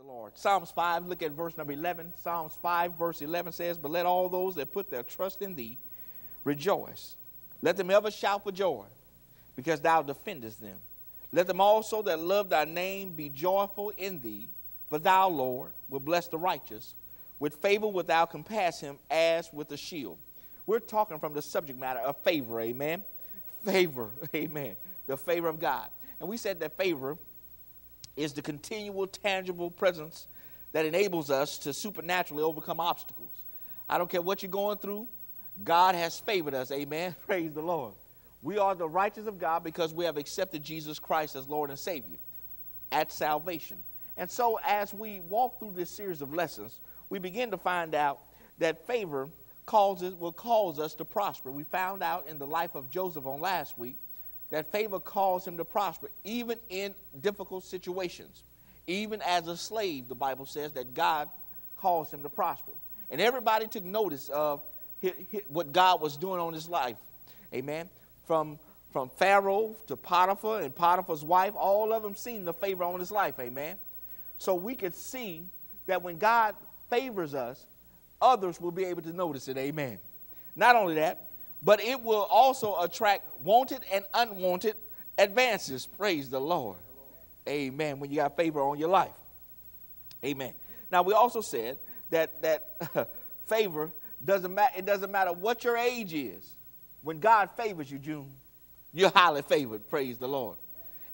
the Lord. Psalms 5, look at verse number 11. Psalms 5, verse 11 says, But let all those that put their trust in thee rejoice. Let them ever shout for joy, because thou defendest them. Let them also that love thy name be joyful in thee, for thou, Lord, will bless the righteous. With favor wilt thou compass him as with a shield. We're talking from the subject matter of favor, amen? Favor, amen. The favor of God. And we said that favor is the continual, tangible presence that enables us to supernaturally overcome obstacles. I don't care what you're going through, God has favored us. Amen. Praise the Lord. We are the righteous of God because we have accepted Jesus Christ as Lord and Savior at salvation. And so, as we walk through this series of lessons, we begin to find out that favor causes, will cause us to prosper. We found out in the life of Joseph on last week that favor caused him to prosper, even in difficult situations. Even as a slave, the Bible says that God caused him to prosper. And everybody took notice of what God was doing on his life. Amen. From, from Pharaoh to Potiphar and Potiphar's wife, all of them seen the favor on his life. Amen. So we could see that when God favors us, others will be able to notice it. Amen. Not only that, but it will also attract wanted and unwanted advances. Praise the Lord. Amen. When you got favor on your life. Amen. Now we also said that that favor doesn't matter. It doesn't matter what your age is. When God favors you, June, you're highly favored. Praise the Lord.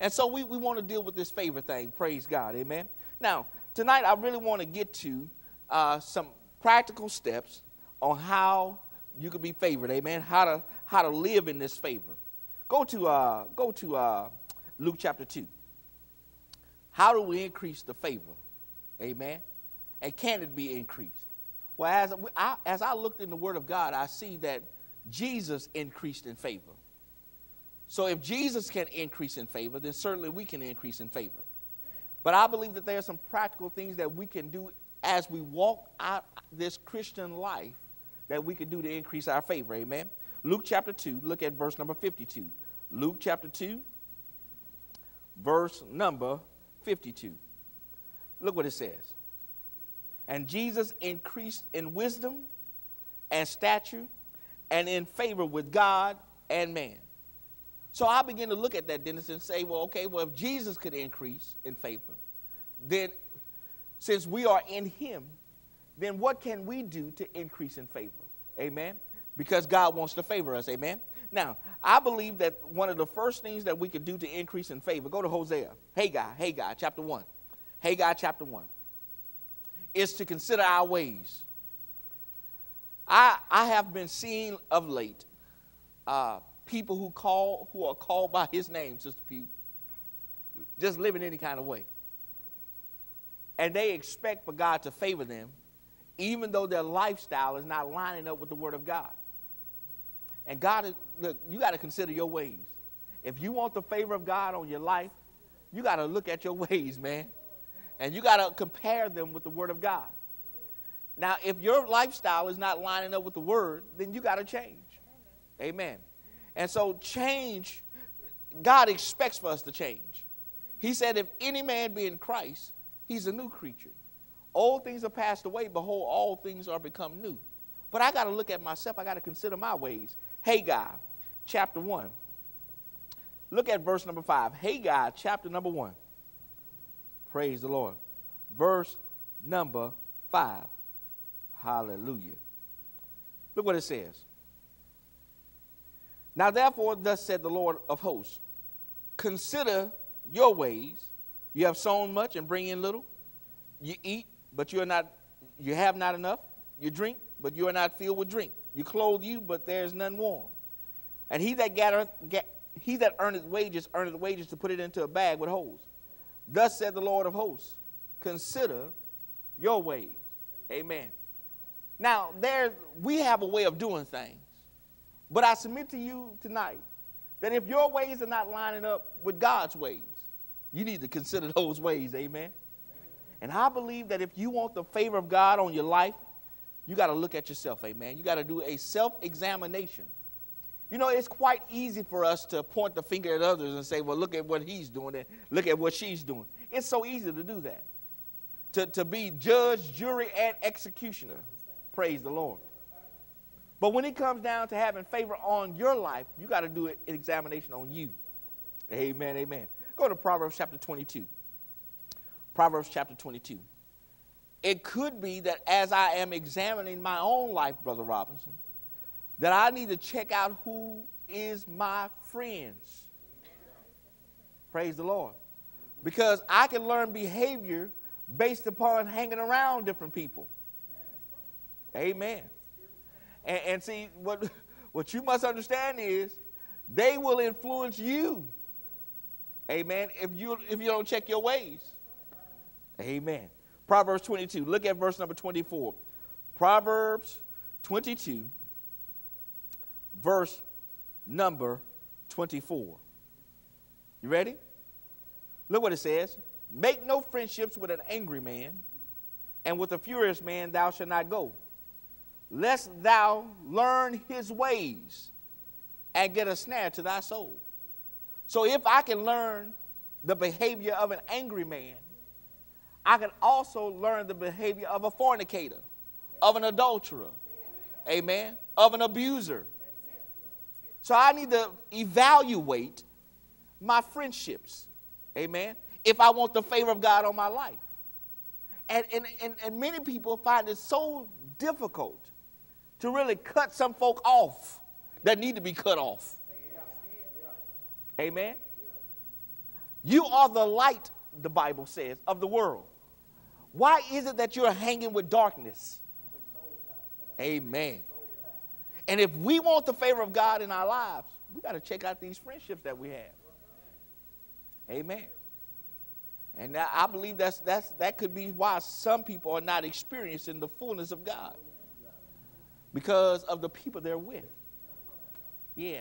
And so we, we want to deal with this favor thing. Praise God. Amen. Now, tonight I really want to get to uh, some practical steps on how you can be favored. Amen. How to how to live in this favor. Go to uh, go to uh, Luke chapter two. How do we increase the favor? Amen. And can it be increased? Well, as I, as I looked in the Word of God, I see that Jesus increased in favor. So if Jesus can increase in favor, then certainly we can increase in favor. But I believe that there are some practical things that we can do as we walk out this Christian life that we can do to increase our favor. Amen. Luke chapter 2, look at verse number 52. Luke chapter 2, verse number 52. Look what it says. And Jesus increased in wisdom and stature and in favor with God and man. So I begin to look at that, Dennis, and say, well, okay, well, if Jesus could increase in favor, then since we are in him, then what can we do to increase in favor? Amen? Because God wants to favor us. Amen? Now, I believe that one of the first things that we could do to increase in favor, go to Hosea. Haggai, Haggai, chapter 1. Haggai, chapter 1 is to consider our ways. I, I have been seeing of late uh, people who call who are called by his name, Sister Pugh, just living any kind of way. And they expect for God to favor them, even though their lifestyle is not lining up with the Word of God. And God is, look, you got to consider your ways. If you want the favor of God on your life, you got to look at your ways, man. And you got to compare them with the Word of God. Now, if your lifestyle is not lining up with the Word, then you got to change. Amen. And so, change, God expects for us to change. He said, If any man be in Christ, he's a new creature. Old things are passed away, behold, all things are become new. But I got to look at myself, I got to consider my ways. Haggai, chapter 1. Look at verse number 5. Haggai, chapter number 1. Praise the Lord. Verse number five. Hallelujah. Look what it says. Now, therefore, thus said the Lord of hosts Consider your ways. You have sown much and bring in little. You eat, but you are not, you have not enough. You drink, but you are not filled with drink. You clothe you, but there is none warm. And he that gathereth, he that earneth wages, earneth wages to put it into a bag with holes. Thus said the Lord of hosts, consider your ways. Amen. Now, there we have a way of doing things. But I submit to you tonight that if your ways are not lining up with God's ways, you need to consider those ways. Amen. And I believe that if you want the favor of God on your life, you got to look at yourself, amen. You got to do a self examination. You know, it's quite easy for us to point the finger at others and say, well, look at what he's doing and look at what she's doing. It's so easy to do that. to, to be judge, jury, and executioner. Praise the Lord. But when it comes down to having favor on your life, you got to do an examination on you. Amen, amen. Go to Proverbs chapter 22. Proverbs chapter 22. It could be that as I am examining my own life, Brother Robinson, that I need to check out who is my friends. Praise the Lord. Because I can learn behavior based upon hanging around different people. Amen. And, and see, what, what you must understand is they will influence you. Amen. If you if you don't check your ways. Amen. Proverbs 22. Look at verse number 24. Proverbs 22, verse number 24. You ready? Look what it says. Make no friendships with an angry man, and with a furious man thou shalt not go lest thou learn his ways and get a snare to thy soul. So if I can learn the behavior of an angry man, I can also learn the behavior of a fornicator, of an adulterer, amen, of an abuser. So I need to evaluate my friendships, amen, if I want the favor of God on my life. And, and, and, and many people find it so difficult to really cut some folk off that need to be cut off. Amen. You are the light, the Bible says, of the world. Why is it that you're hanging with darkness? Amen. And if we want the favor of God in our lives, we got to check out these friendships that we have. Amen. And I believe that's, that's, that could be why some people are not experiencing the fullness of God because of the people they're with. Yeah.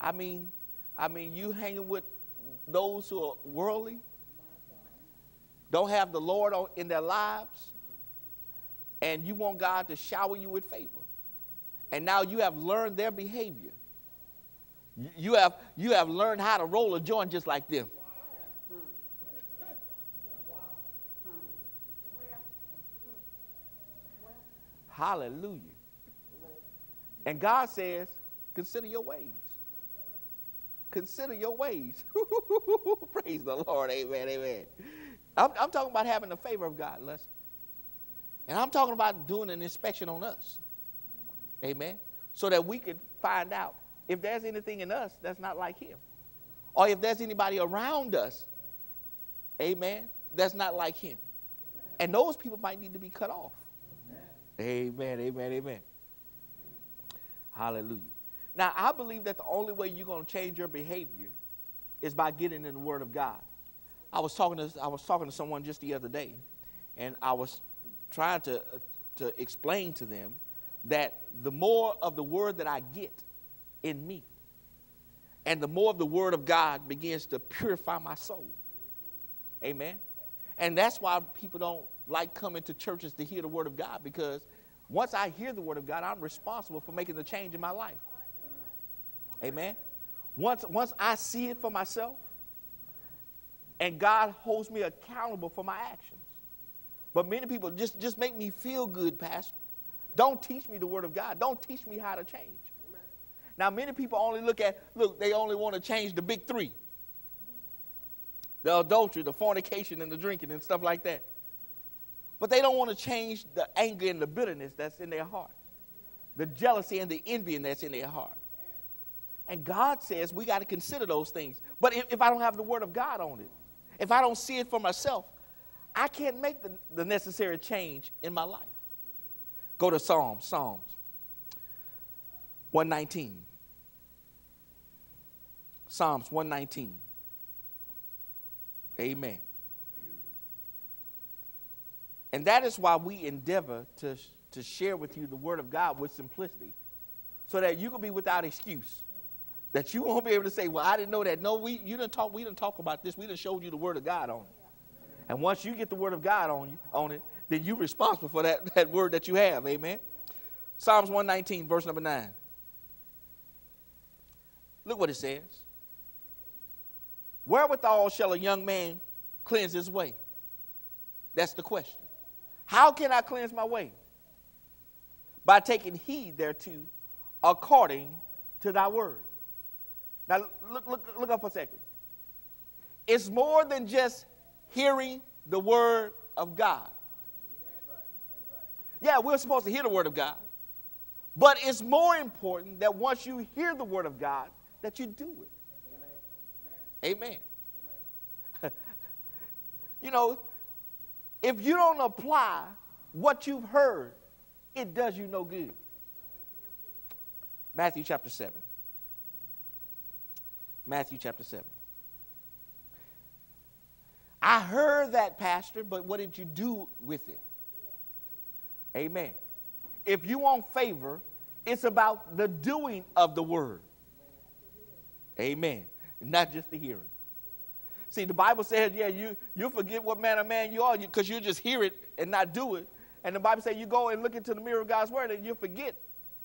I mean, I mean, you hanging with those who are worldly, don't have the Lord in their lives, and you want God to shower you with favor. And now you have learned their behavior. You have, you have learned how to roll a joint just like them. Hallelujah. And God says, consider your ways. Consider your ways. Praise the Lord. Amen. Amen. I'm, I'm, talking about having the favor of God, Lester. And I'm talking about doing an inspection on us. Amen. So that we can find out if there's anything in us that's not like Him. Or if there's anybody around us, amen, that's not like Him. And those people might need to be cut off. Amen, amen, amen. Hallelujah. Now, I believe that the only way you're going to change your behavior is by getting in the Word of God. I was talking to I was talking to someone just the other day, and I was trying to uh, to explain to them that the more of the Word that I get in me, and the more of the Word of God begins to purify my soul. Amen. And that's why people don't like coming to churches to hear the Word of God because once I hear the Word of God, I'm responsible for making the change in my life. Amen. Once, once I see it for myself, and God holds me accountable for my actions. But many people just, just make me feel good, Pastor. Don't teach me the Word of God. Don't teach me how to change. Now, many people only look at, look, they only want to change the big three the adultery, the fornication, and the drinking, and stuff like that. But they don't want to change the anger and the bitterness that's in their heart, the jealousy and the envy that's in their heart. And God says we got to consider those things. But if, if, I don't have the Word of God on it, if I don't see it for myself, I can't make the, the necessary change in my life. Go to Psalms, Psalms 119. Psalms 119. Amen. And that is why we endeavor to, to share with you the Word of God with simplicity, so that you can be without excuse. That you won't be able to say, Well, I didn't know that. No, we you didn't talk, we didn't talk about this. We didn't show you the Word of God on it. And once you get the Word of God on you on it, then you're responsible for that, that word that you have. Amen. Psalms 119, verse number 9. Look what it says. Wherewithal shall a young man cleanse his way? That's the question. How can I cleanse my way? By taking heed thereto according to thy word. Now, look, look, look up for a second. It's more than just hearing the word of God. Yeah, we're supposed to hear the word of God. But it's more important that once you hear the word of God, that you do it. Amen. Amen. you know, if you don't apply what you've heard, it does you no good. Matthew chapter 7. Matthew chapter 7. I heard that, Pastor, but what did you do with it? Amen. If you want favor, it's about the doing of the word. Amen. Not just the hearing. See, the Bible says, yeah, you, you forget what man of man you are because you, you just hear it and not do it. And the Bible says you go and look into the mirror of God's word and you forget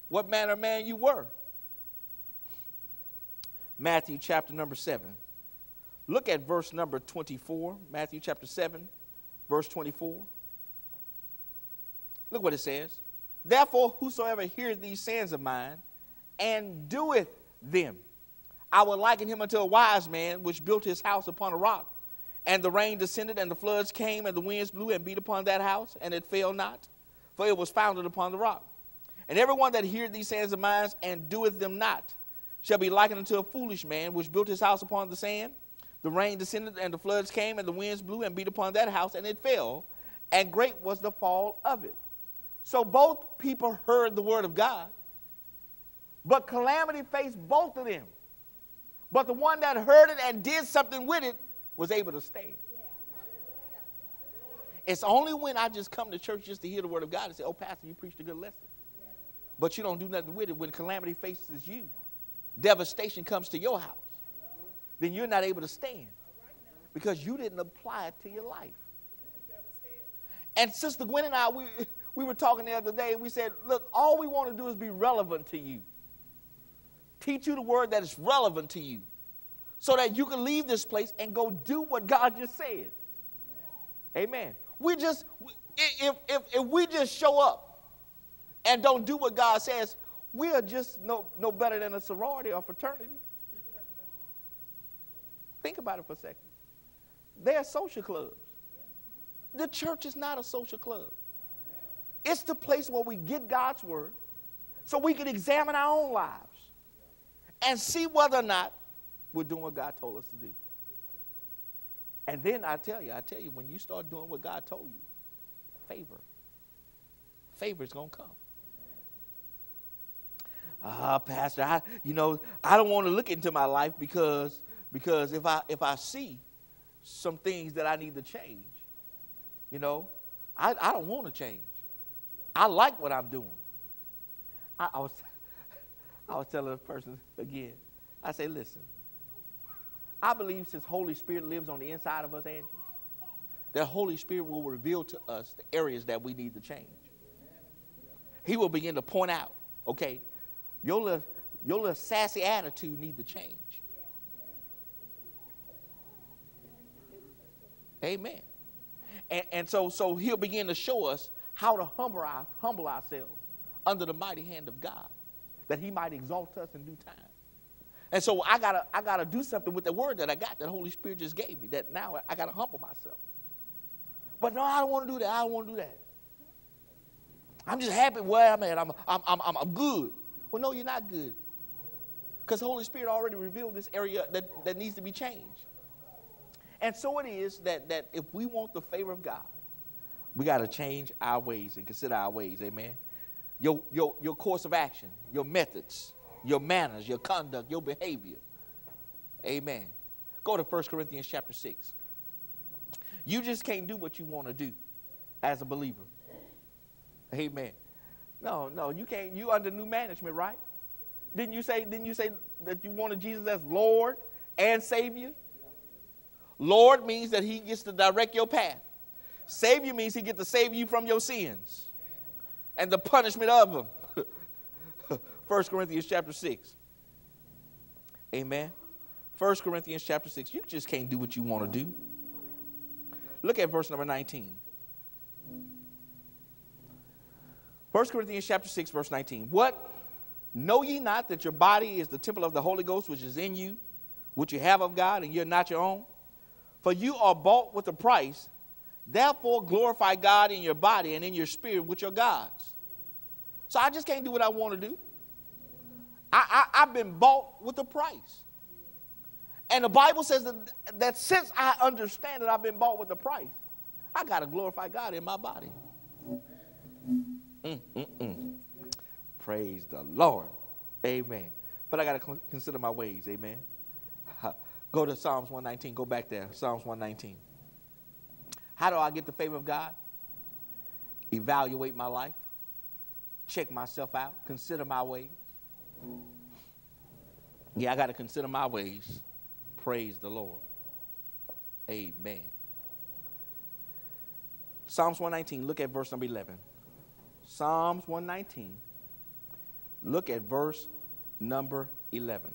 what man of man you were. Matthew chapter number 7. Look at verse number 24. Matthew chapter 7, verse 24. Look what it says. Therefore, whosoever hears these sayings of mine and doeth them, I will liken him unto a wise man which built his house upon a rock. And the rain descended, and the floods came, and the winds blew and beat upon that house, and it fell not, for it was founded upon the rock. And everyone that heareth these sayings of mine and doeth them not shall be likened unto a foolish man which built his house upon the sand. The rain descended, and the floods came, and the winds blew and beat upon that house, and it fell, and great was the fall of it. So both people heard the word of God, but calamity faced both of them. But the one that heard it and did something with it was able to stand. It's only when I just come to church just to hear the word of God and say, Oh, Pastor, you preached a good lesson. But you don't do nothing with it when calamity faces you, devastation comes to your house, then you're not able to stand because you didn't apply it to your life. And Sister Gwen and I, we, we were talking the other day, and we said, look, all we want to do is be relevant to you. Teach you the word that is relevant to you so that you can leave this place and go do what God just said. Amen. We just, if, if, if we just show up and don't do what God says, we are just no, no better than a sorority or fraternity. Think about it for a second. They are social clubs. The church is not a social club. It's the place where we get God's word so we can examine our own lives and see whether or not we're doing what God told us to do. And then I tell you, I tell you, when you start doing what God told you, favor, favor is going to come. Ah, Pastor, I, you know, I don't want to look into my life because, because if I if I see some things that I need to change, you know, I, I don't want to change. I like what I'm doing. I, I was, I was telling a person again. I say, listen. I believe since Holy Spirit lives on the inside of us, Angie, that Holy Spirit will reveal to us the areas that we need to change. He will begin to point out, okay, your little, your little sassy attitude need to change. Amen. And, and so, so he'll begin to show us how to humble, our, humble ourselves under the mighty hand of God, that He might exalt us in due time. And so I gotta, I gotta do something with the word that I got that Holy Spirit just gave me. That now I gotta humble myself. But no, I don't want to do that. I don't want to do that. I'm just happy where I'm at. I'm, I'm, I'm, I'm good. Well, no, you're not good. Because the Holy Spirit already revealed this area that, that needs to be changed. And so it is that, that if we want the favor of God, we got to change our ways and consider our ways. Amen. Your, your, your course of action, your methods, your manners, your conduct, your behavior. Amen. Go to 1 Corinthians chapter 6. You just can't do what you want to do as a believer. Amen. No, no, you can't. You under new management, right? Didn't you say? Didn't you say that you wanted Jesus as Lord and Savior? Lord means that He gets to direct your path. Savior means he gets to save you from your sins and the punishment of them. 1 Corinthians chapter 6. Amen. 1 Corinthians chapter 6. You just can't do what you want to do. Look at verse number 19. 1 Corinthians chapter 6, verse 19. What? Know ye not that your body is the temple of the Holy Ghost which is in you, which you have of God, and you're not your own? For you are bought with a price. Therefore, glorify God in your body and in your spirit, which are God's. So I just can't do what I want to do. I, I, have been bought with a price. And the Bible says that, that since I understand that I've been bought with a price, I got to glorify God in my body. Mm, mm, mm. Praise the Lord. Amen. But I got to consider my ways. Amen. Go to Psalms 119. Go back there. Psalms 119. How do I get the favor of God? Evaluate my life, check myself out, consider my ways. Yeah, I got to consider my ways. Praise the Lord. Amen. Psalms 119, look at verse number 11. Psalms 119, look at verse number 11.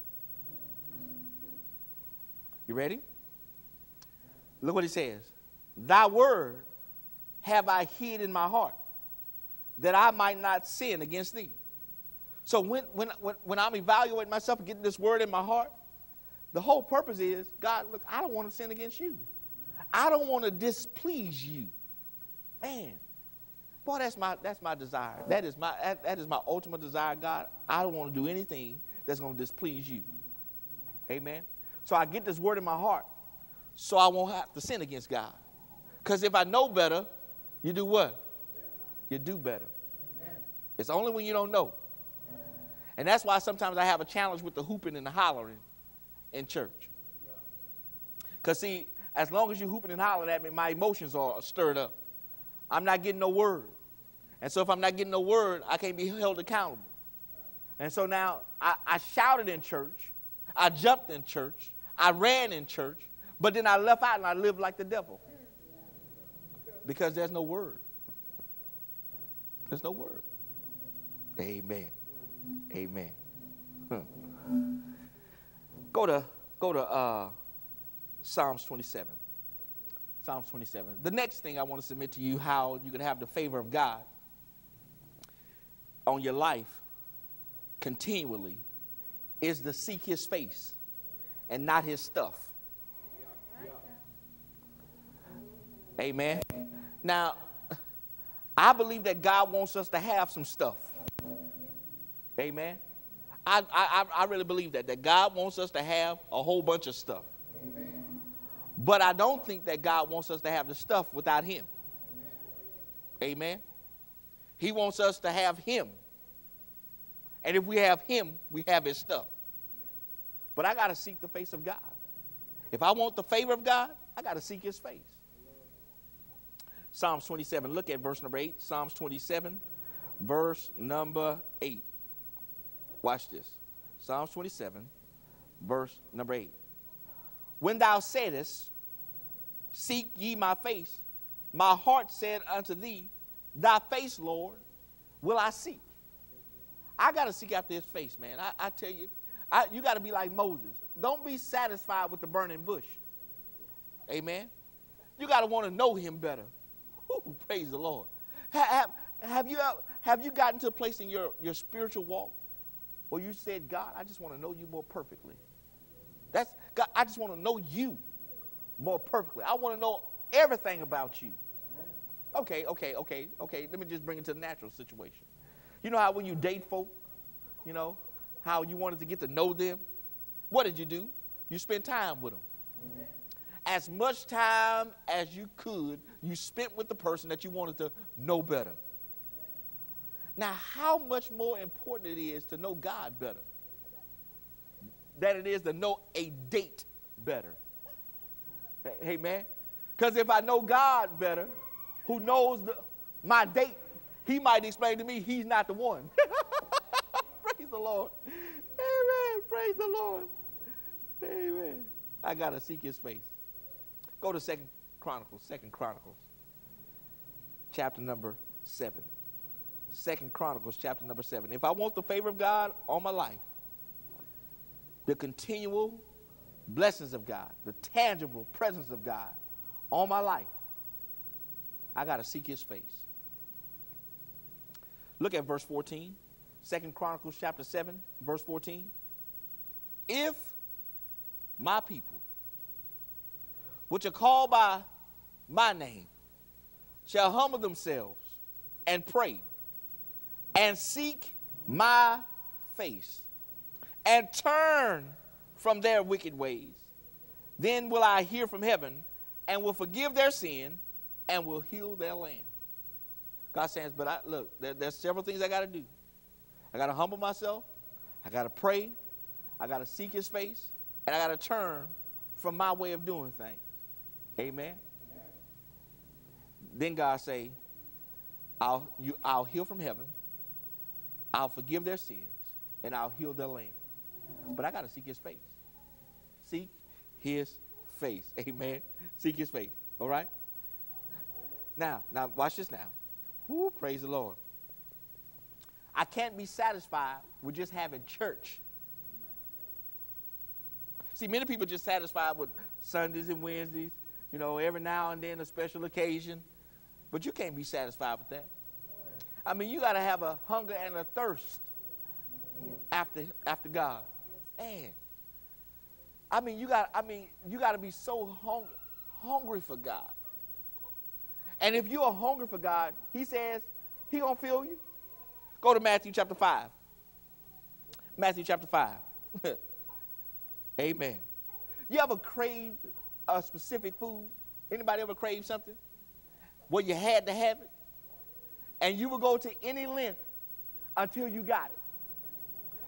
You ready? Look what he says. Thy word have I hid in my heart, that I might not sin against thee. So when, when, when, when I'm evaluating myself and getting this word in my heart, the whole purpose is God, look, I don't want to sin against you. I don't want to displease you. Man, boy, that's my, that's my desire. That is my, that, that is my ultimate desire, God. I don't want to do anything that's going to displease you. Amen. So I get this word in my heart so I won't have to sin against God. Because if I know better, you do what? You do better. It's only when you don't know. And that's why sometimes I have a challenge with the hooping and the hollering in church. Because, see, as long as you're hooping and hollering at me, my emotions are stirred up. I'm not getting no word. And so if I'm not getting no word, I can't be held accountable. And so now I, I shouted in church, I jumped in church, I ran in church, but then I left out and I lived like the devil. Because there's no word. There's no word. Amen. Amen. Go to go to uh, Psalms 27. Psalms 27. The next thing I want to submit to you how you can have the favor of God on your life continually is to seek his face and not his stuff. Amen. Now, I believe that God wants us to have some stuff. Amen. I, I, I really believe that, that God wants us to have a whole bunch of stuff. Amen. But I don't think that God wants us to have the stuff without Him. Amen. Amen. He wants us to have Him. And if we have Him, we have His stuff. But I got to seek the face of God. If I want the favor of God, I got to seek His face. Psalms 27, look at verse number 8. Psalms 27, verse number 8. Watch this. Psalms 27, verse number 8. When thou saidest, Seek ye my face, my heart said unto thee, Thy face, Lord, will I seek. I got to seek after his face, man. I, I tell you, I, you got to be like Moses. Don't be satisfied with the burning bush. Amen. You got to want to know him better. Ooh, praise the Lord. Have, have, you, uh, have you gotten to a place in your, your spiritual walk where you said, God, I just want to know you more perfectly? That's God, I just want to know you more perfectly. I want to know everything about you. Okay, okay, okay, okay. Let me just bring it to the natural situation. You know how when you date folk, you know, how you wanted to get to know them? What did you do? You spent time with them. Amen. As much time as you could, you spent with the person that you wanted to know better. Now, how much more important it is to know God better than it is to know a date better. Amen. Because if I know God better, who knows the, my date, he might explain to me he's not the one. Praise the Lord. Amen. Praise the Lord. Amen. I got to seek his face. Go to Second Chronicles, Second Chronicles, chapter number seven. Second Chronicles, chapter number seven. If I want the favor of God all my life, the continual blessings of God, the tangible presence of God all my life, I got to seek his face. Look at verse 14. Second Chronicles chapter 7, verse 14. If my people, which are called by my name, shall humble themselves and pray and seek my face and turn from their wicked ways, then will I hear from heaven and will forgive their sin and will heal their land. God says, but I, look, there, there's several things I got to do. I got to humble myself. I got to pray. I got to seek his face. And I got to turn from my way of doing things. Amen. Amen. Then God say, I'll, you, I'll heal from heaven. I'll forgive their sins. And I'll heal their land. But I got to seek his face. Seek his face. Amen. Seek his face. All right? Now, now watch this now. Whoo, praise the Lord. I can't be satisfied with just having church. See, many people just satisfied with Sundays and Wednesdays, you know, every now and then a special occasion. But you can't be satisfied with that. I mean, you got to have a hunger and a thirst after after God. Man. I mean, you got I mean, you got to be so hungry hungry for God. And if you are hungry for God, he says he going to fill you. Go to Matthew chapter 5. Matthew chapter 5. Amen. You ever craved a specific food? Anybody ever crave something? Well, you had to have it? And you would go to any length until you got it.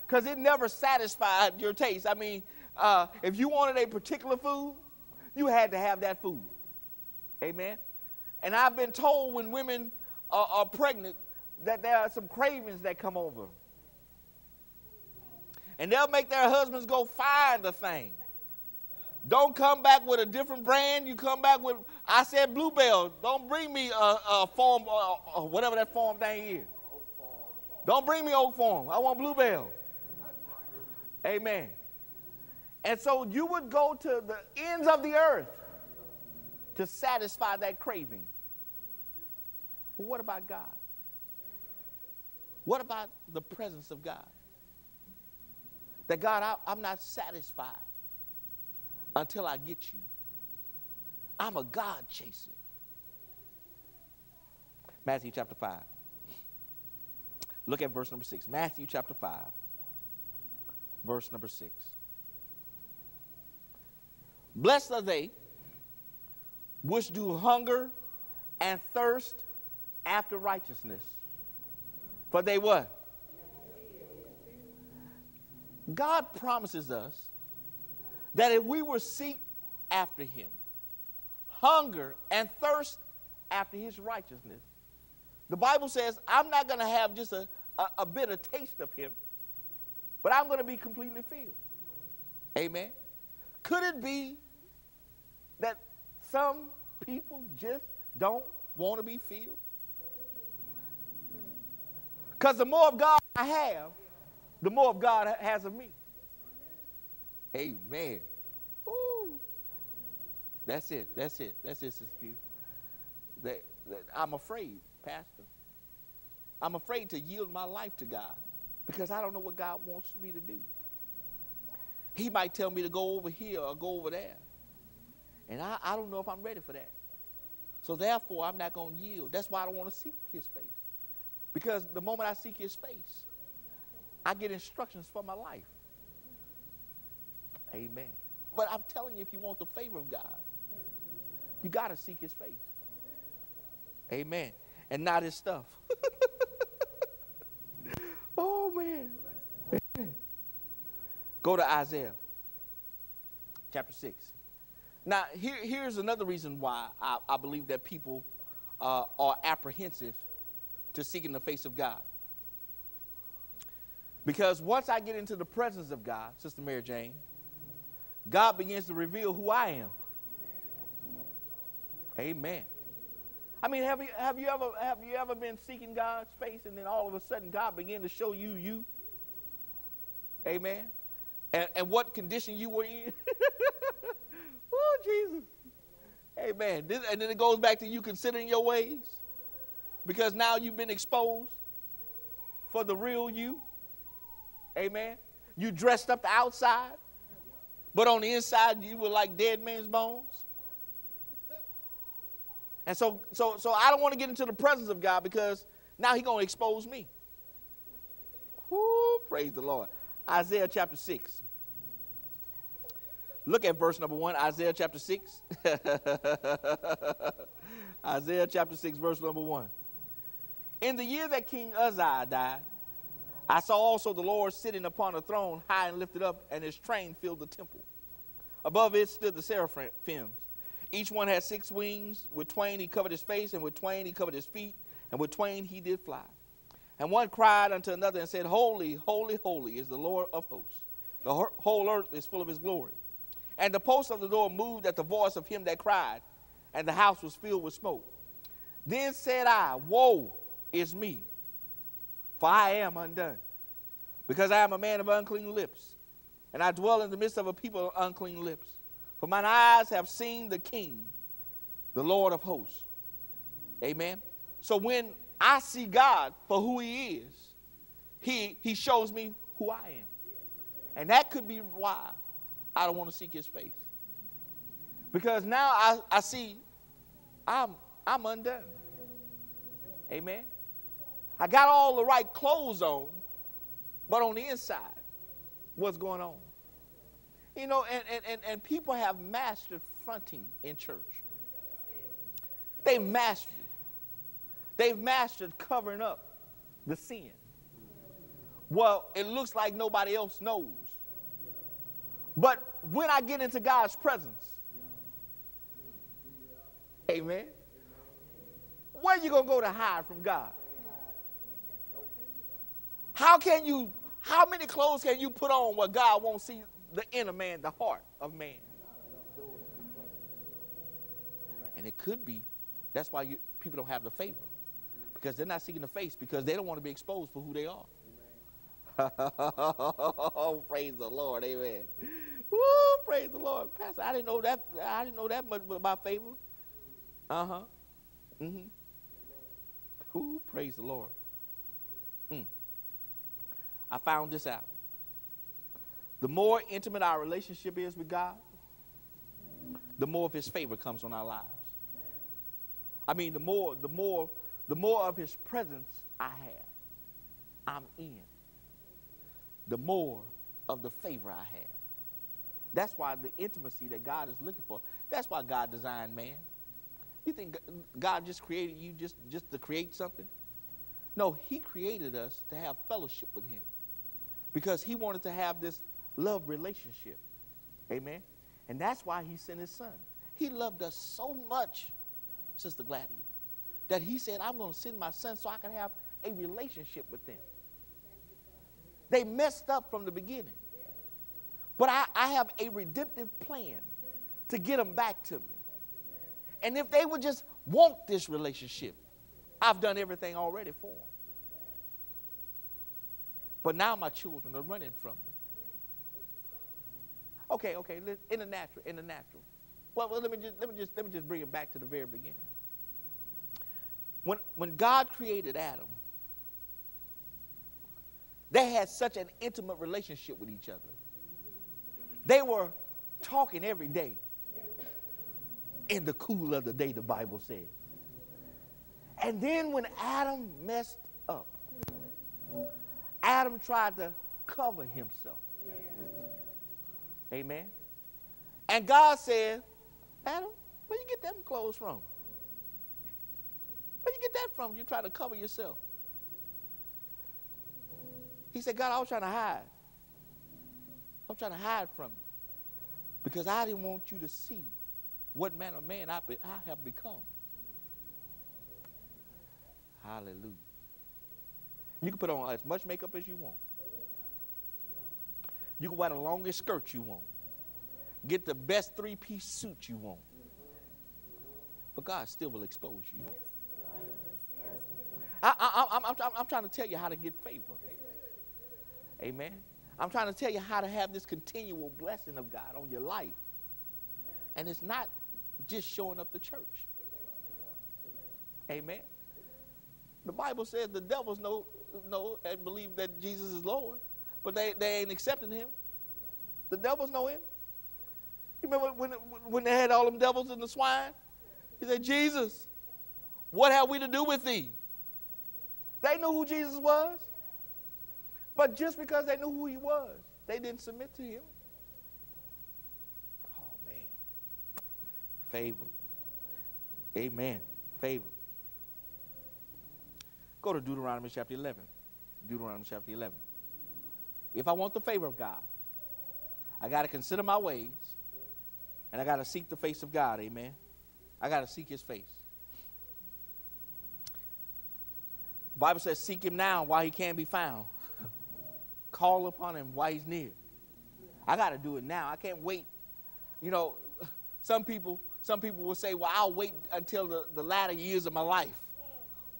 Because it never satisfied your taste. I mean, uh, if you wanted a particular food, you had to have that food. Amen. And I've been told when women are, are pregnant that there are some cravings that come over. And they'll make their husbands go find a thing. Don't come back with a different brand. You come back with, I said Bluebell. Don't bring me a, a form, uh, whatever that form thing is. Don't bring me oak form. I want Bluebell. Amen. And so you would go to the ends of the earth to satisfy that craving. But what about God? What about the presence of God? That God, I, I'm not satisfied until I get you. I'm a God chaser. Matthew chapter 5. Look at verse number 6. Matthew chapter 5, verse number 6. Blessed are they which do hunger and thirst after righteousness. For they what? God promises us that if we will seek after him, hunger and thirst after his righteousness, the Bible says, I'm not going to have just a, a, a bit of taste of him, but I'm going to be completely filled. Amen. Could it be that some people just don't want to be filled? Because the more of God I have, the more of God has of me. Amen. Ooh. That's it. That's it. That's it, Sister Pew. That, that I'm afraid, Pastor. I'm afraid to yield my life to God because I don't know what God wants me to do. He might tell me to go over here or go over there. And I, I don't know if I'm ready for that. So therefore, I'm not going to yield. That's why I don't want to seek his face. Because the moment I seek his face, I get instructions for my life. Amen. But I'm telling you, if you want the favor of God, you got to seek his face. Amen. And not his stuff. oh, man. Go to Isaiah chapter 6. Now, here, here's another reason why I, I believe that people uh, are apprehensive to seeking the face of God. Because once I get into the presence of God, Sister Mary Jane, God begins to reveal who I am. Amen. I mean, have you, have you ever have you ever been seeking God's face and then all of a sudden God began to show you you? Amen. And, and what condition you were in? oh, Jesus. Amen. And then it goes back to you considering your ways because now you've been exposed. for the real you. Amen. You dressed up the outside, but on the inside you were like dead man's bones. And so, so, so I don't want to get into the presence of God because now He's going to expose me. Woo, praise the Lord. Isaiah chapter 6. Look at verse number 1, Isaiah chapter 6. Isaiah chapter 6, verse number 1. In the year that King Uzziah died, I saw also the Lord sitting upon a throne, high and lifted up, and his train filled the temple. Above it stood the seraphims. Each one had six wings. With twain he covered his face, and with twain he covered his feet, and with twain he did fly. And one cried unto another and said, Holy, holy, holy is the Lord of hosts. The whole earth is full of his glory. And the post of the door moved at the voice of him that cried, and the house was filled with smoke. Then said I, Woe is me, for I am undone, because I am a man of unclean lips, and I dwell in the midst of a people of unclean lips. For mine eyes have seen the King, the Lord of hosts. Amen. So when I see God for who He is, He, he shows me who I am. And that could be why I don't want to seek His face. Because now I, I see I'm, I'm undone. Amen. I got all the right clothes on, but on the inside, what's going on? You know, and, and, and, and people have mastered fronting in church. They've mastered. They've mastered covering up the sin. Well, it looks like nobody else knows. But when I get into God's presence, amen, where are you going to go to hide from God? How can you, how many clothes can you put on where God won't see the inner man, the heart of man. And it could be that's why you, people don't have the favor because they're not seeking the face because they don't want to be exposed for who they are. praise the Lord, Amen. Woo, praise the Lord, Pastor. I didn't know that. I didn't know that much about favor. Uh huh. Mm-hmm. Who praise the Lord. I found this out. The more intimate our relationship is with God, the more of his favor comes on our lives. I mean, the more, the more, the more of his presence I have, I'm in. The more of the favor I have. That's why the intimacy that God is looking for. That's why God designed man. You think God just created you just, just to create something? No, he created us to have fellowship with him. Because he wanted to have this love relationship. Amen. And that's why he sent his son. He loved us so much, Sister Gladys, that he said, I'm going to send my son so I can have a relationship with them. They messed up from the beginning. But I, I have a redemptive plan to get them back to me. And if they would just want this relationship, I've done everything already for them. But now my children are running from me. Okay, okay, in the natural, in the natural. Well, well, let me just let me just let me just bring it back to the very beginning. When when God created Adam, they had such an intimate relationship with each other. They were talking every day. In the cool of the day, the Bible says. And then when Adam messed up, Adam tried to cover himself. Amen. And God said, Adam, where you get them clothes from? Where you get that from? You try to cover yourself. He said, God, I was trying to hide. I'm trying to hide from you. Because I didn't want you to see what man of man I, be, I have become. Hallelujah. You can put on as much makeup as you want. You can wear the longest skirt you want. Get the best three piece suit you want. But God still will expose you. I, am trying to tell you how to get favor. Amen. I'm trying to tell you how to have this continual blessing of God on your life. And it's not just showing up to church. Amen. The Bible says the devil's no know and believe that Jesus is Lord, but they, they ain't accepting him. The devils know him. You remember when, when they had all them devils in the swine? He said, Jesus, what have we to do with thee? They knew who Jesus was. But just because they knew who he was, they didn't submit to him. Oh, man. Favor. Amen. Favor. Go to Deuteronomy chapter 11. Deuteronomy chapter 11. If I want the favor of God, I got to consider my ways and I got to seek the face of God. Amen. I got to seek his face. The Bible says, Seek him now while he can be found. Call upon him while he's near. I got to do it now. I can't wait. You know, some people, some people will say, Well, I'll wait until the, the latter years of my life.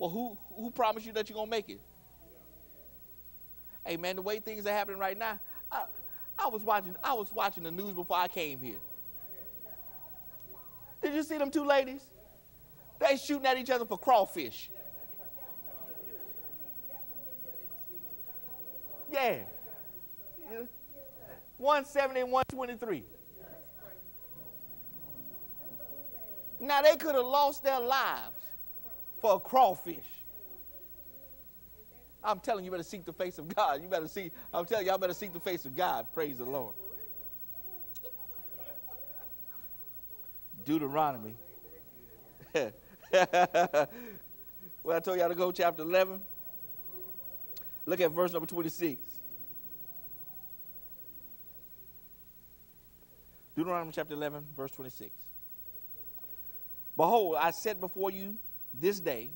Well, who, who promised you that you're going to make it? Hey, man, the way things are happening right now, I, I, was watching, I was watching the news before I came here. Did you see them two ladies? They shooting at each other for crawfish. Yeah. 170 and 123. Now they could have lost their lives for a crawfish. I'm telling you, better seek the face of God. You better see, I'm telling you, y'all better seek the face of God. Praise the Lord. Deuteronomy. well, I told y'all to go chapter 11. Look at verse number 26. Deuteronomy chapter 11, verse 26. Behold, I set before you this day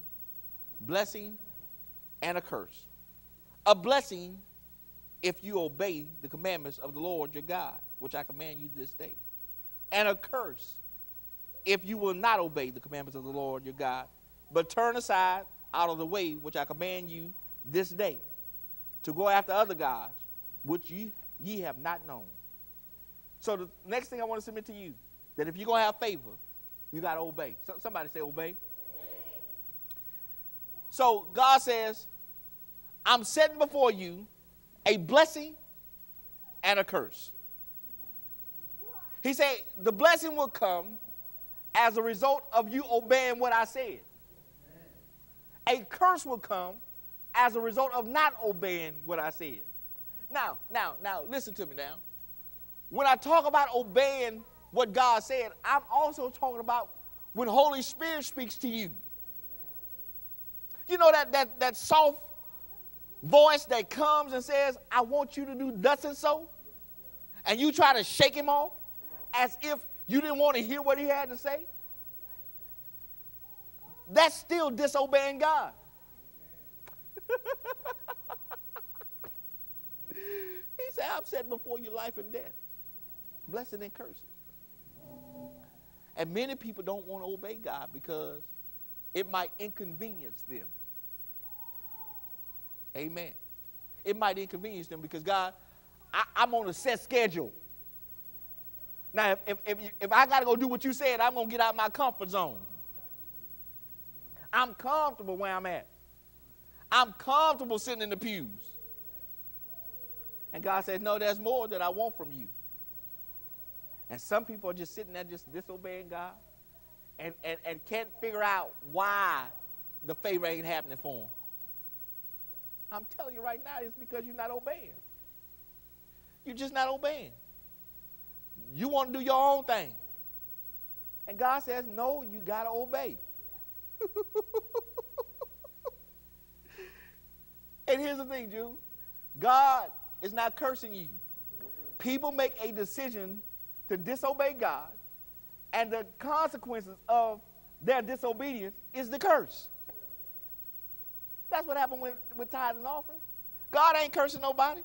blessing and a curse. A blessing if you obey the commandments of the Lord your God, which I command you this day, and a curse if you will not obey the commandments of the Lord your God, but turn aside out of the way which I command you this day, to go after other gods, which ye, ye have not known. So the next thing I want to submit to you, that if you're going to have favor, you got to obey. So, somebody say obey. So God says, I'm setting before you a blessing and a curse. He said, the blessing will come as a result of you obeying what I said. A curse will come as a result of not obeying what I said. Now, now, now, listen to me now. When I talk about obeying what God said, I'm also talking about when Holy Spirit speaks to you. You know that that that soft voice that comes and says, I want you to do thus and so, and you try to shake him off as if you didn't want to hear what he had to say, that's still disobeying God. he said, I've set before you life and death, blessing and cursing. And many people don't want to obey God because it might inconvenience them. Amen. It might inconvenience them because God, I, am on a set schedule. Now, if, if, if, if I got to go do what you said, I'm going to get out of my comfort zone. I'm comfortable where I'm at. I'm comfortable sitting in the pews. And God says, No, there's more that I want from you. And some people are just sitting there just disobeying God and, and, and can't figure out why the favor ain't happening for them. I'm telling you right now, it's because you're not obeying. You're just not obeying. You want to do your own thing. And God says, no, you got to obey. and here's the thing, Jude God is not cursing you. People make a decision to disobey God, and the consequences of their disobedience is the curse. That's what happened with, with tithes and offering. God ain't cursing nobody.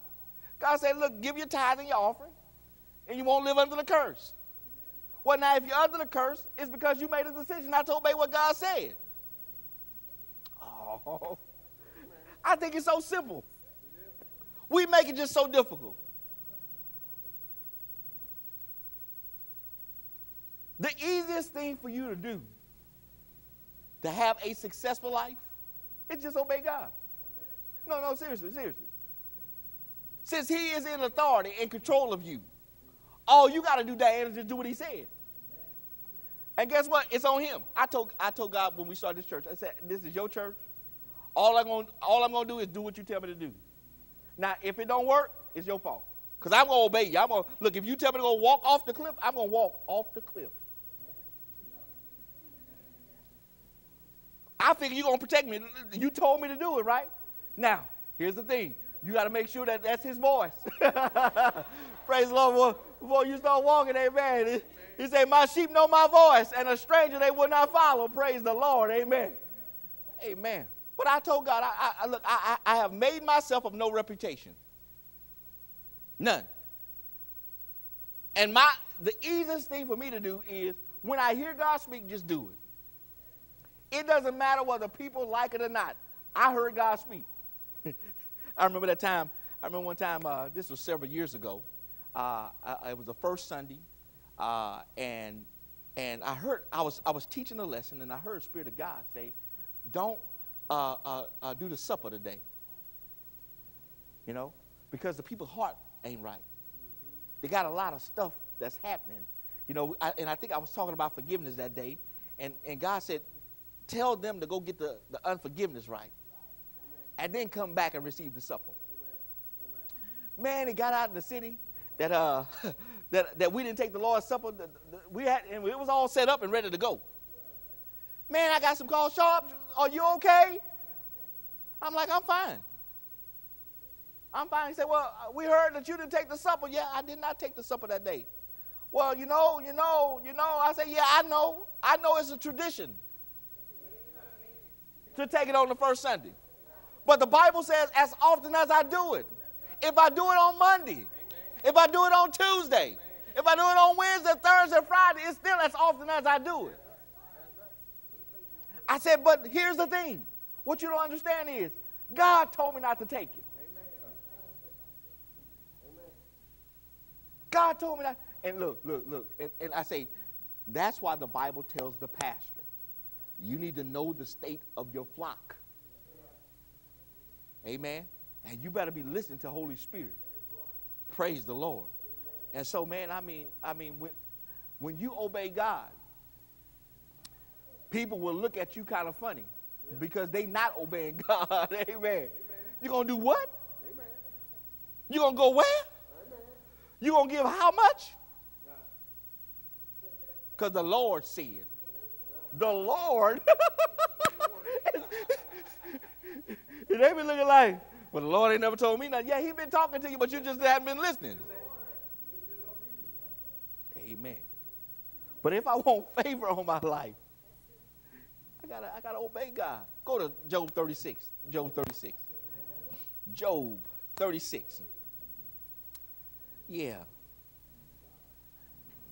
God said, look, give your tithe and your offering and you won't live under the curse. Well, now, if you're under the curse, it's because you made a decision not to obey what God said. Oh, I think it's so simple. We make it just so difficult. The easiest thing for you to do to have a successful life is just obey God. No, no, seriously, seriously. Since he is in authority and control of you, all you got to do, Diana, is just do what he said. And guess what? It's on him. I told, I told God when we started this church, I said, this is your church. All I'm going all I'm gonna do is do what you tell me to do. Now, if it don't work, it's your fault. Because I'm gonna obey you. I'm gonna look, if you tell me to go walk off the cliff, I'm gonna walk off the cliff. I figure you're gonna protect me. You told me to do it, right? Now, here's the thing. You got to make sure that that's his voice. Praise the Lord. Before you start walking, amen. He said, My sheep know my voice, and a stranger they will not follow. Praise the Lord. Amen. Amen. But I told God, I, I look, I, I have made myself of no reputation. None. And my the easiest thing for me to do is when I hear God speak, just do it. It doesn't matter whether people like it or not. I heard God speak. I remember that time. I remember one time. Uh, this was several years ago. Uh, it was the first Sunday, uh, and and I heard I was I was teaching a lesson, and I heard Spirit of God say, "Don't uh, uh, uh, do the supper today." You know, because the people's heart ain't right. They got a lot of stuff that's happening. You know, I, and I think I was talking about forgiveness that day, and, and God said, tell them to go get the, the unforgiveness right and then come back and receive the supper. Man, it got out in the city that uh that, that we didn't take the Lord's Supper. The, the, we had and it was all set up and ready to go. Man, I got some calls. Sharp, are you okay? I'm like, I'm fine. I'm fine. He said, Well, uh, we heard that you didn't take the supper. Yeah, I did not take the supper that day. Well, you know, you know, you know. I said, Yeah, I know. I know it's a tradition to take it on the first Sunday. But the Bible says, as often as I do it, if I do it on Monday, if I do it on Tuesday, if I do it on Wednesday, Thursday, Friday, it's still as often as I do it. I said, but here's the thing. What you don't understand is God told me not to take it. God told me that. And look, look, look. And, and I say, that's why the Bible tells the pastor, you need to know the state of your flock. Amen. And you better be listening to Holy Spirit. Praise the Lord. And so, man, I mean, I mean, when, when you obey God, people will look at you kind of funny because they not obeying God. Amen. You gonna do what? You gonna go where? You gonna give how much? Because the Lord said. The Lord. And they be looking like, well, the Lord ain't never told me nothing. Yeah, he been talking to you, but you just haven't been listening. Amen. But if I want favor on my life, I gotta, I gotta obey God. Go to Job 36. Job 36. Job 36. Yeah.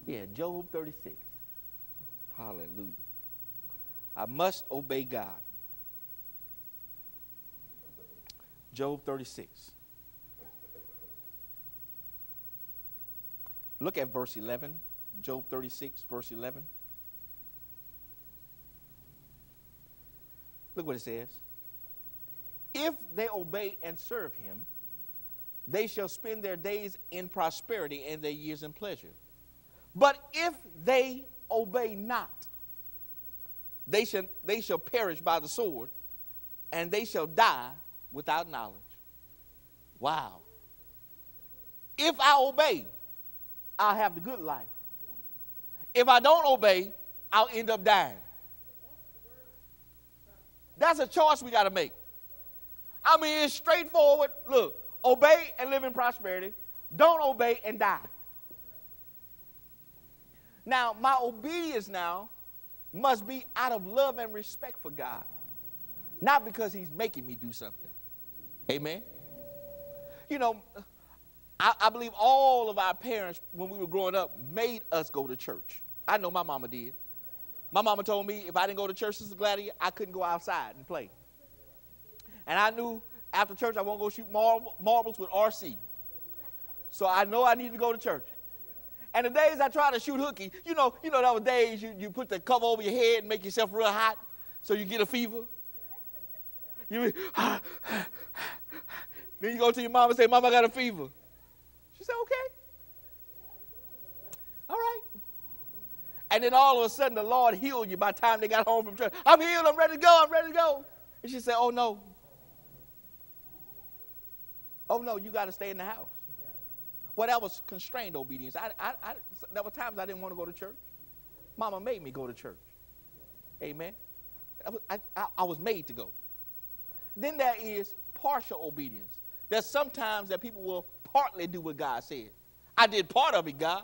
Yeah, Job 36. Hallelujah. I must obey God. Job 36. Look at verse 11. Job 36, verse 11. Look what it says. If they obey and serve him, they shall spend their days in prosperity and their years in pleasure. But if they obey not, they shall, they shall perish by the sword, and they shall die without knowledge. Wow. If I obey, I'll have the good life. If I don't obey, I'll end up dying. That's a choice we got to make. I mean, it's straightforward. Look, obey and live in prosperity. Don't obey and die. Now, my obedience now must be out of love and respect for God, not because He's making me do something. Amen. You know, I, I, believe all of our parents, when we were growing up, made us go to church. I know my mama did. My mama told me if I didn't go to church, Sister Gladys, I couldn't go outside and play. And I knew after church I won't go shoot marbles with RC. So I know I need to go to church. And the days I tried to shoot hooky, you know, you know, was days you, you put the cover over your head and make yourself real hot so you get a fever. You Then you go to your mom and say, Mom, I got a fever. She said, Okay. All right. And then all of a sudden, the Lord healed you by the time they got home from church. I'm healed. I'm ready to go. I'm ready to go. And she said, Oh, no. Oh, no, you got to stay in the house. Well, that was constrained obedience. I, I, I, there were times I didn't want to go to church. Mama made me go to church. Amen. I, I, I was made to go. Then there is partial obedience. There's sometimes that people will partly do what God said. I did part of it, God.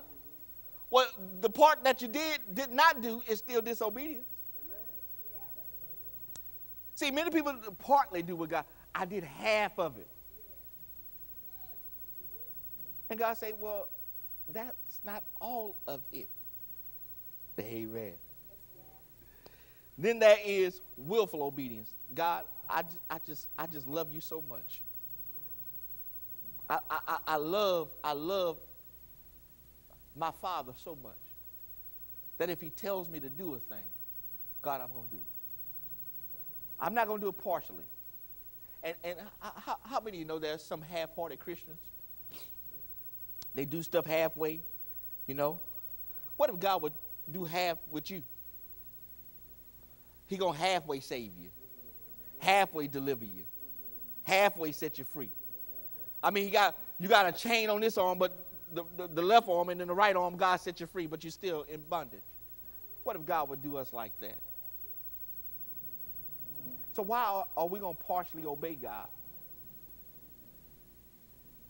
Well, the part that you did did not do is still disobedience. See, many people partly do what God. I did half of it. And God say, well, that's not all of it. Amen. Then there is willful obedience. God, I just, I just, I just love you so much. I, I, I love, I love my father so much that if he tells me to do a thing, God, I'm going to do it. I'm not going to do it partially. And, and how, how many of you know there's some half-hearted Christians? They do stuff halfway, you know. What if God would do half with you? He gonna halfway save you, halfway deliver you, halfway set you free. I mean, you got you got a chain on this arm, but the, the, the left arm and then the right arm, God set you free, but you're still in bondage. What if God would do us like that? So why are we going to partially obey God?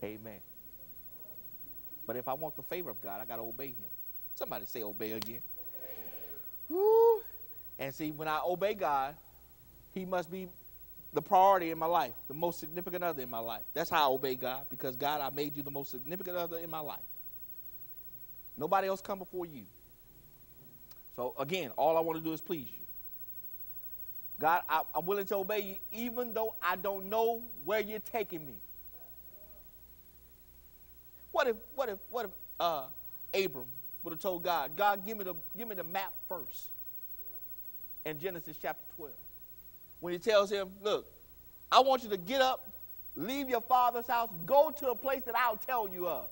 Amen. But if I want the favor of God, I got to obey him. Somebody say obey again. Woo. And see, when I obey God, he must be the priority in my life, the most significant other in my life. That's how I obey God, because God, I made you the most significant other in my life. Nobody else come before you. So again, all I want to do is please you. God, I, am willing to obey you even though I don't know where you're taking me. What if, what if, what if uh, Abram would have told God, God, give me the, give me the map first. In Genesis chapter 12. When he tells him, look, I want you to get up, leave your father's house, go to a place that I'll tell you of.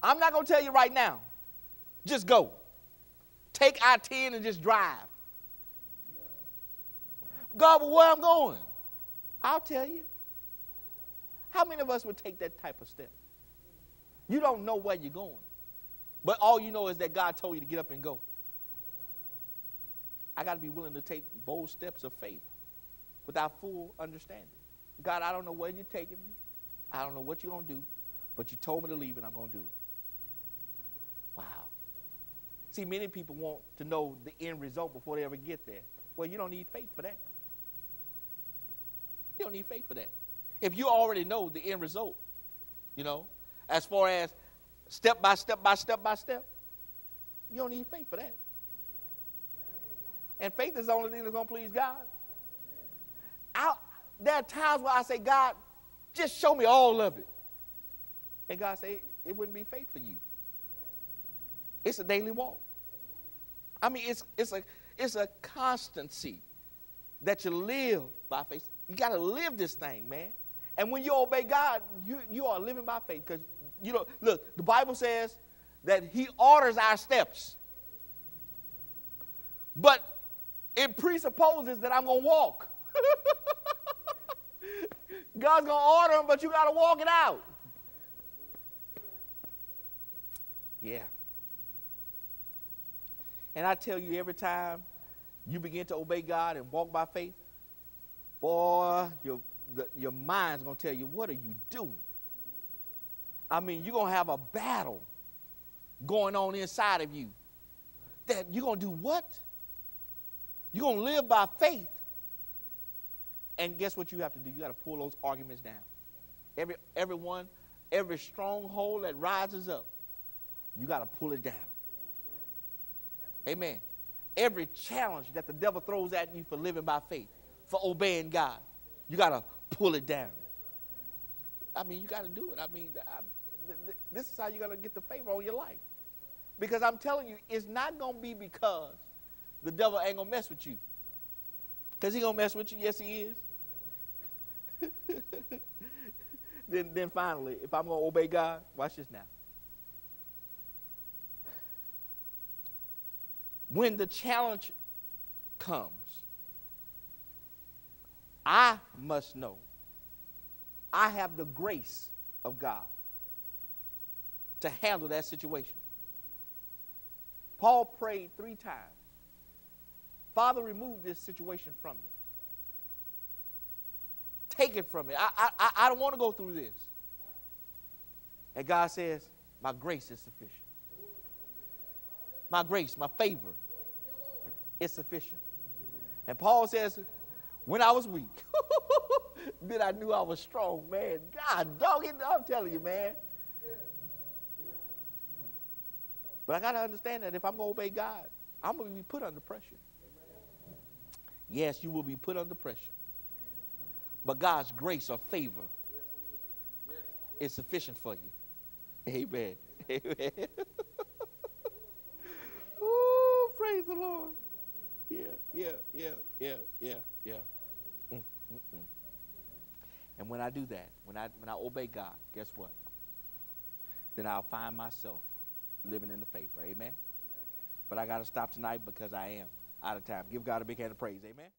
I'm not going to tell you right now. Just go. Take I 10 and just drive. God, but where I'm going? I'll tell you. How many of us would take that type of step? You don't know where you're going. But all you know is that God told you to get up and go. I got to be willing to take bold steps of faith without full understanding. God, I don't know where you're taking me. I don't know what you're going to do, but you told me to leave and I'm going to do it. Wow. See, many people want to know the end result before they ever get there. Well, you don't need faith for that. You don't need faith for that. If you already know the end result, you know, as far as step by step by step by step, you don't need faith for that. And faith is the only thing that's going to please God. I, there are times where I say, God, just show me all of it. And God say, it wouldn't be faith for you. It's a daily walk. I mean, it's, it's, a, it's a constancy that you live by faith. You got to live this thing, man. And when you obey God, you, you are living by faith. Because, you know, look, the Bible says that He orders our steps. But it presupposes that I'm going to walk. God's going to order them, but you got to walk it out. Yeah. And I tell you, every time you begin to obey God and walk by faith, boy, your, the, your mind's going to tell you, what are you doing? I mean, you're going to have a battle going on inside of you. That you're going to do what? You're going to live by faith. And guess what you have to do? You got to pull those arguments down. Every everyone, every stronghold that rises up, you got to pull it down. Amen. Every challenge that the devil throws at you for living by faith, for obeying God, you got to pull it down. I mean, you got to do it. I mean, I, this is how you're going to get the favor on your life. Because I'm telling you, it's not going to be because the devil ain't going to mess with you. Because he going to mess with you. Yes, he is. then, then finally, if I'm going to obey God, watch this now. When the challenge comes, I must know I have the grace of God to handle that situation. Paul prayed three times Father, remove this situation from me. Take it from me. I, I, I don't want to go through this. And God says, My grace is sufficient. My grace, my favor is sufficient. And Paul says, When I was weak, then I knew I was strong, man. God, dog I'm telling you, man. But I got to understand that if I'm going to obey God, I'm going to be put under pressure. Yes, you will be put under pressure. But God's grace or favor is sufficient for you. Amen. Amen. Ooh, praise the Lord. Yeah, yeah, yeah, yeah, yeah, yeah. Mm, mm, mm. And when I do that, when I when I obey God, guess what? Then I'll find myself living in the favor. Amen. But I got to stop tonight because I am out of time. Give God a big hand of praise. Amen.